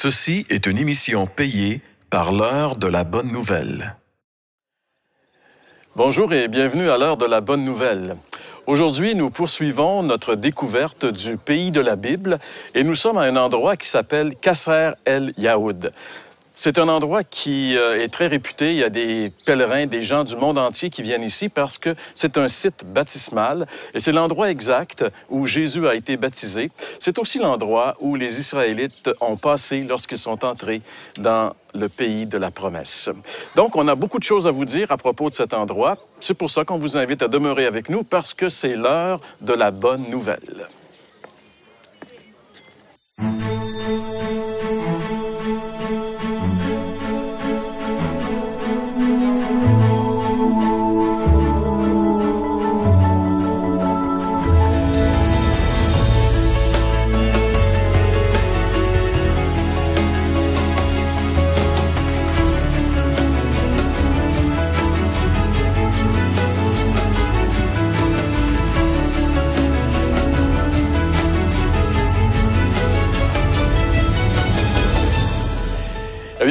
Ceci est une émission payée par l'heure de la bonne nouvelle. Bonjour et bienvenue à l'heure de la bonne nouvelle. Aujourd'hui, nous poursuivons notre découverte du pays de la Bible et nous sommes à un endroit qui s'appelle Kasser el Yaoud. C'est un endroit qui euh, est très réputé. Il y a des pèlerins, des gens du monde entier qui viennent ici parce que c'est un site baptismal et c'est l'endroit exact où Jésus a été baptisé. C'est aussi l'endroit où les Israélites ont passé lorsqu'ils sont entrés dans le pays de la promesse. Donc, on a beaucoup de choses à vous dire à propos de cet endroit. C'est pour ça qu'on vous invite à demeurer avec nous parce que c'est l'heure de la bonne nouvelle.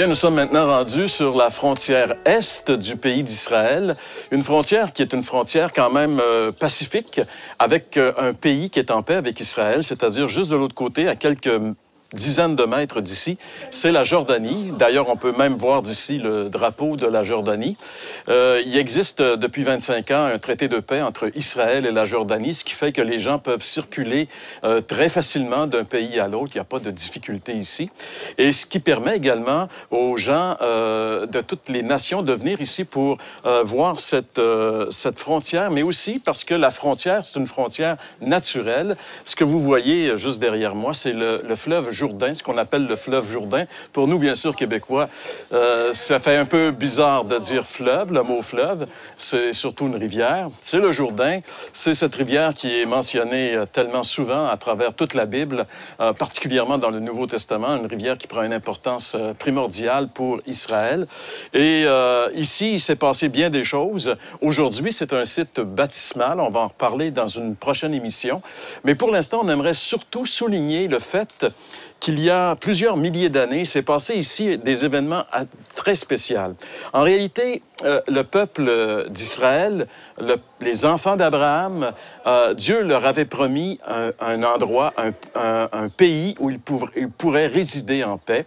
Nous sommes maintenant rendus sur la frontière est du pays d'Israël, une frontière qui est une frontière quand même euh, pacifique avec euh, un pays qui est en paix avec Israël, c'est-à-dire juste de l'autre côté, à quelques dizaines de mètres d'ici, c'est la Jordanie. D'ailleurs, on peut même voir d'ici le drapeau de la Jordanie. Euh, il existe euh, depuis 25 ans un traité de paix entre Israël et la Jordanie, ce qui fait que les gens peuvent circuler euh, très facilement d'un pays à l'autre. Il n'y a pas de difficulté ici. Et ce qui permet également aux gens de toutes les nations de venir ici pour voir cette, cette frontière, mais aussi parce que la frontière, c'est une frontière naturelle. Ce que vous voyez juste derrière moi, c'est le, le fleuve Jourdain, ce qu'on appelle le fleuve Jourdain. Pour nous, bien sûr, Québécois, euh, ça fait un peu bizarre de dire fleuve, le mot fleuve. C'est surtout une rivière. C'est le Jourdain. C'est cette rivière qui est mentionnée euh, tellement souvent à travers toute la Bible, euh, particulièrement dans le Nouveau Testament, une rivière qui prend une importance primordiale pour Israël. Et ici, il s'est passé bien des choses. Aujourd'hui, c'est un site baptismal. On va en reparler dans une prochaine émission. Mais pour l'instant, on aimerait surtout souligner le fait qu'il y a plusieurs milliers d'années, s'est passé ici des événements très spéciaux. En réalité, euh, le peuple d'Israël, le- les enfants d'Abraham, euh, Dieu leur avait promis un, endroit, un, pays où ils, pourraient résider en paix.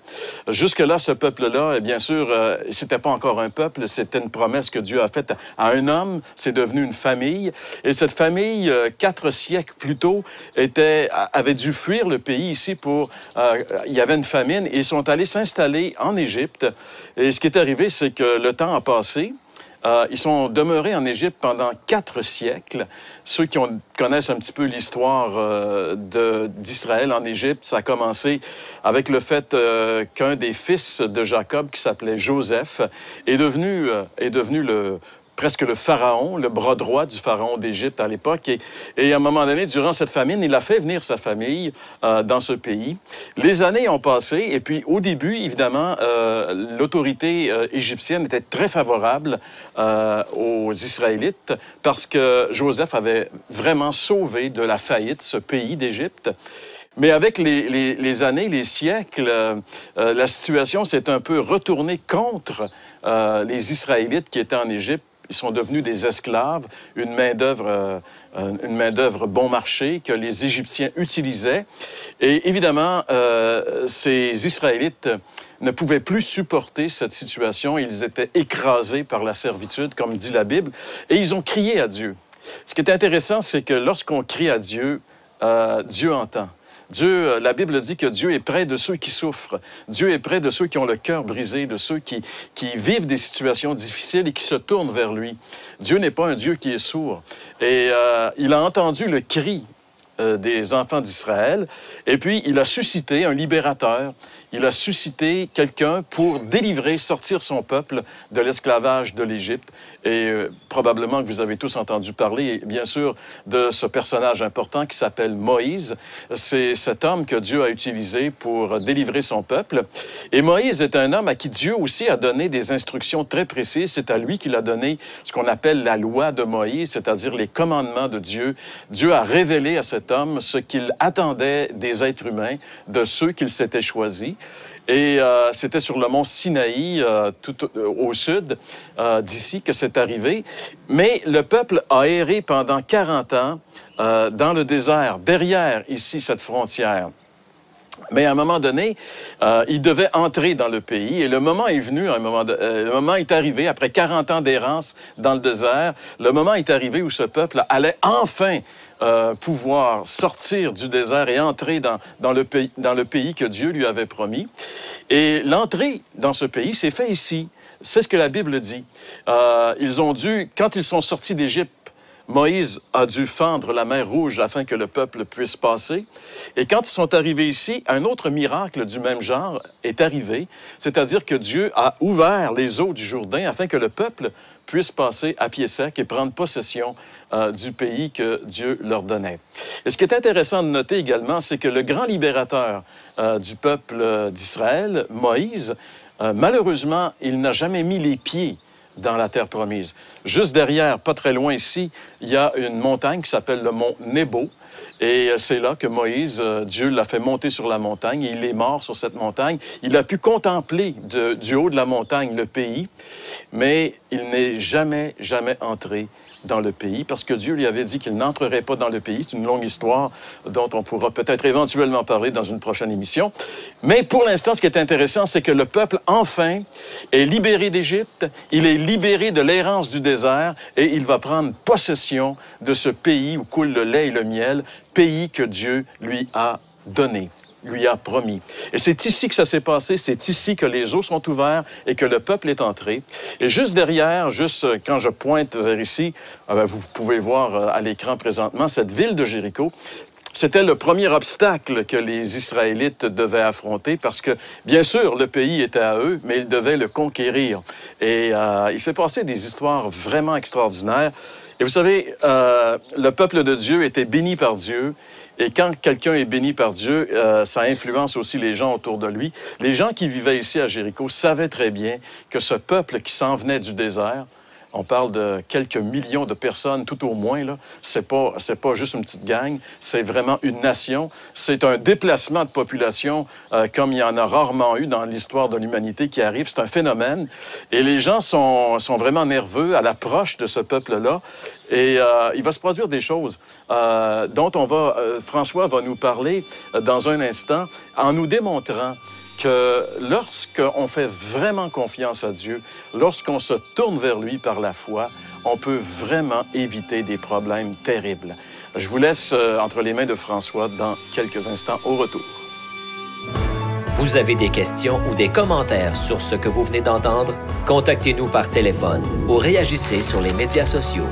Jusque-là, ce peuple-là, eh bien sûr, euh, c'était pas encore un peuple, c'était une promesse que Dieu a faite à un homme. C'est devenu une famille. Et cette famille, euh, quatre siècles plus tôt, avait dû fuir le pays ici pour... euh, il y avait une famine et ils sont allés s'installer en Égypte. Et ce qui est arrivé, c'est que le temps a passé. Euh, ils sont demeurés en Égypte pendant quatre siècles. Ceux qui ont- connaissent un petit peu l'histoire euh, d'Israël en Égypte, ça a commencé avec le fait euh, qu'un des fils de Jacob, qui s'appelait Joseph, est devenu, est devenu le, presque le pharaon, le bras droit du pharaon d'Égypte à l'époque. Et, à un moment donné, durant cette famine, il a fait venir sa famille euh, dans ce pays. Les années ont passé et puis au début, évidemment, euh, l'autorité euh, égyptienne était très favorable aux Israélites parce que Joseph avait vraiment sauvé de la faillite ce pays d'Égypte. Mais avec les, années, les siècles, la situation s'est un peu retournée contre les Israélites qui étaient en Égypte. Ils sont devenus des esclaves, une main-d'œuvre euh, euh, une main-d'œuvre bon marché que les Égyptiens utilisaient. Et évidemment, euh, ces Israélites ne pouvaient plus supporter cette situation. Ils étaient écrasés par la servitude, comme dit la Bible, et ils ont crié à Dieu. Ce qui est intéressant, c'est que lorsqu'on crie à Dieu, Dieu entend. Dieu, euh, la Bible dit que Dieu est près de ceux qui souffrent. Dieu est près de ceux qui ont le cœur brisé, de ceux qui, vivent des situations difficiles et qui se tournent vers lui. Dieu n'est pas un Dieu qui est sourd. Et euh, il a entendu le cri euh, des enfants d'Israël. Et puis, il a suscité un libérateur. Il a suscité quelqu'un pour délivrer, sortir son peuple de l'esclavage de l'Égypte. Et euh, probablement que vous avez tous entendu parler, bien sûr, de ce personnage important qui s'appelle Moïse. C'est cet homme que Dieu a utilisé pour délivrer son peuple. Et Moïse est un homme à qui Dieu aussi a donné des instructions très précises. C'est à lui qu'il a donné ce qu'on appelle la loi de Moïse, c'est-à-dire les commandements de Dieu. Dieu a révélé à cet cet homme ce qu'il attendait des êtres humains, de ceux qu'il s'était choisis. Et euh, c'était sur le mont Sinaï, euh, tout euh, au sud d'ici, que c'est arrivé. Mais le peuple a erré pendant 40 ans dans le désert, derrière ici cette frontière. Mais à un moment donné, euh, il devait entrer dans le pays et le moment est venu, euh, le moment est arrivé, après 40 ans d'errance dans le désert, le moment est arrivé où ce peuple allait enfin euh, pouvoir sortir du désert et entrer dans le pays que Dieu lui avait promis. Et l'entrée dans ce pays s'est faite ici. C'est ce que la Bible dit. ils ont dû, quand ils sont sortis d'Égypte, Moïse a dû fendre la mer Rouge afin que le peuple puisse passer. Et quand ils sont arrivés ici, un autre miracle du même genre est arrivé, c'est-à-dire que Dieu a ouvert les eaux du Jourdain afin que le peuple puisse passer à pied sec et prendre possession euh, du pays que Dieu leur donnait. Et ce qui est intéressant de noter également, c'est que le grand libérateur euh, du peuple d'Israël, Moïse, euh, malheureusement, il n'a jamais mis les pieds dans la terre promise. Juste derrière, pas très loin ici, il y a une montagne qui s'appelle le mont Nebo. Et euh, c'est là que Moïse, euh, Dieu l'a fait monter sur la montagne et il est mort sur cette montagne. Il a pu contempler du haut de la montagne le pays, mais il n'est jamais, jamais entré dans le pays parce que Dieu lui avait dit qu'il n'entrerait pas dans le pays. C'est une longue histoire dont on pourra peut-être éventuellement parler dans une prochaine émission. Mais pour l'instant, ce qui est intéressant, c'est que le peuple, enfin, est libéré d'Égypte, il est libéré de l'errance du désert et il va prendre possession de ce pays où coule le lait et le miel, pays que Dieu lui a donné lui a promis. Et c'est ici que ça s'est passé, c'est ici que les eaux sont ouvertes et que le peuple est entré. Et juste derrière, juste euh, quand je pointe vers ici, euh, ben, vous pouvez voir euh, à l'écran présentement cette ville de Jéricho. C'était le premier obstacle que les Israélites devaient affronter parce que, bien sûr, le pays était à eux, mais ils devaient le conquérir. Et il s'est passé des histoires vraiment extraordinaires. Et vous savez, le peuple de Dieu était béni par Dieu et quand quelqu'un est béni par Dieu, euh, ça influence aussi les gens autour de lui. Les gens qui vivaient ici à Jéricho savaient très bien que ce peuple qui s'en venait du désert, on parle de quelques millions de personnes, tout au moins. Là. C'est pas, pas juste une petite gang. C'est vraiment une nation. C'est un déplacement de population euh, comme il y en a rarement eu dans l'histoire de l'humanité qui arrive. C'est un phénomène. Et les gens sont, sont vraiment nerveux à l'approche de ce peuple-là. Et euh, il va se produire des choses euh, dont on va, François va nous parler dans un instant en nous démontrant que lorsqu'on fait vraiment confiance à Dieu, lorsqu'on se tourne vers lui par la foi, on peut vraiment éviter des problèmes terribles. Je vous laisse euh, entre les mains de François dans quelques instants au retour. Vous avez des questions ou des commentaires sur ce que vous venez d'entendre? Contactez-nous par téléphone ou réagissez sur les médias sociaux.